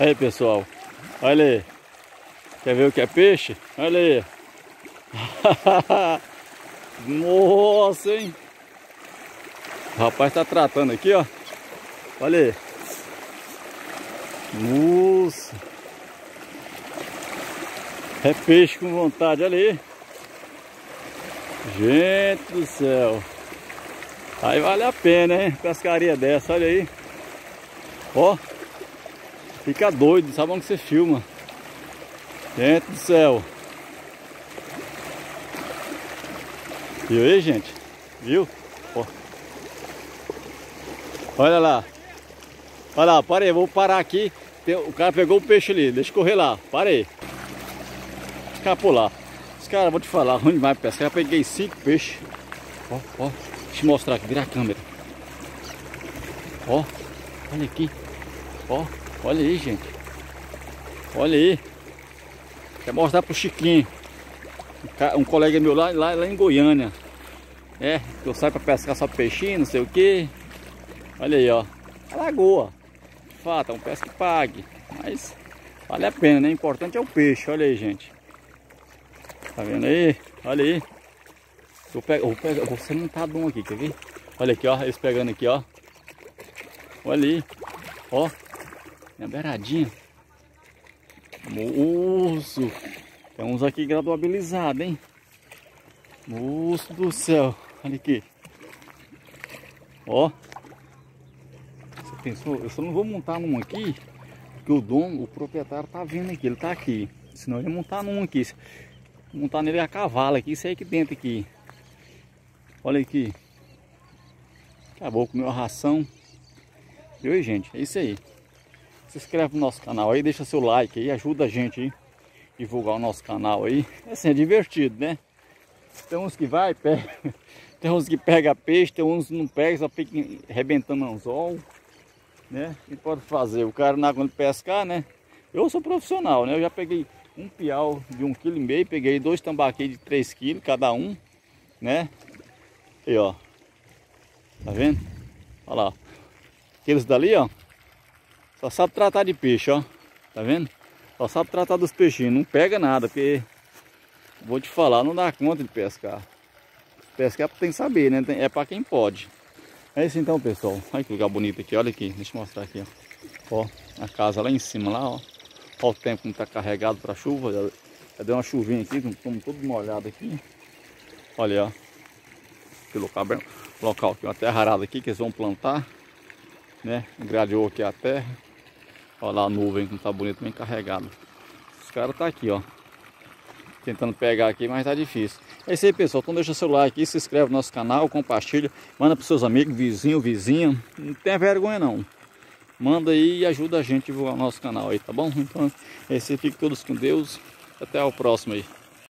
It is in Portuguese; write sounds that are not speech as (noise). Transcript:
Aí pessoal, olha aí. Quer ver o que é peixe? Olha aí. (laughs) Nossa, hein? O rapaz tá tratando aqui, ó. Olha aí. Nossa. É peixe com vontade, olha aí. Gente do céu. Aí vale a pena, hein? Pescaria dessa, olha aí. Ó. Fica doido, sabe onde você filma. Gente do céu. Viu aí, gente? Viu? Ó. Olha lá. Olha lá, parei, vou parar aqui. O cara pegou o peixe ali, deixa correr lá. Parei. Escapou lá. Os caras, vou te falar, ruim demais pescar. Já peguei cinco peixes. Ó, ó. Deixa eu mostrar aqui, virar a câmera. Ó, olha aqui. Ó, olha aí, gente. Olha aí. Quer mostrar pro Chiquinho. Um colega meu lá, lá, lá em Goiânia. É, eu saio pra pescar só peixinho, não sei o que. Olha aí, ó. A lagoa. De fato, é um pesca que pague. Mas vale a pena, né? O importante é o peixe. Olha aí, gente. Tá vendo aí? Olha aí. Vou pegar, vou pegar, vou sementar um aqui, quer ver? Olha aqui, ó, eles pegando aqui, ó. Olha aí, ó. Minha beiradinha. Moço. Tem uns aqui graduabilizados, hein? Moço do céu. Olha aqui. Ó. Você pensou? Eu só não vou montar num aqui, porque o dono, o proprietário tá vendo aqui, ele tá aqui. Senão eu ia montar num aqui. Montar nele a cavalo aqui, isso aí aqui dentro aqui. Olha aqui. Acabou com a ração. Oi, gente, é isso aí. Se inscreve no nosso canal aí, deixa seu like aí, ajuda a gente aí. Divulgar o nosso canal aí. Assim, é divertido, né? Tem uns que vai, pega. (laughs) Tem uns que pega peixe, tem uns que não pega, só fica arrebentando anzol. Né? E pode fazer? O cara na quando pescar, né? Eu sou profissional, né? Eu já peguei um piau de um quilo e meio, peguei dois tambaquis de 3 quilos cada um, né? Aí, ó. Tá vendo? Olha lá. Aqueles dali, ó. Só sabe tratar de peixe, ó. Tá vendo? Só sabe tratar dos peixinhos. Não pega nada, porque... Vou te falar, não dá conta de pescar. Pescar tem que saber, né? É pra quem pode. É isso então, pessoal. Olha que lugar bonito aqui. Olha aqui. Deixa eu mostrar aqui, ó. Ó, a casa lá em cima, lá, ó. Olha o tempo como tá carregado para chuva. Já, já, deu uma chuvinha aqui, estamos todo molhado aqui. Olha, ó. Que local bem, local aqui, uma terra arada aqui que eles vão plantar. Né? Gradeou aqui a terra. Olha lá a nuvem como tá bonito, bem carregado. Os caras tá aqui, ó. Tentando pegar aqui, mas tá difícil. É isso aí, pessoal. Então deixa seu like aí, se inscreve no nosso canal, compartilha, manda para seus amigos, vizinho, vizinha. Não tenha vergonha não manda aí e ajuda a gente a divulgar o nosso canal aí, tá bom? Então, esse fique todos com Deus. Até o próximo aí.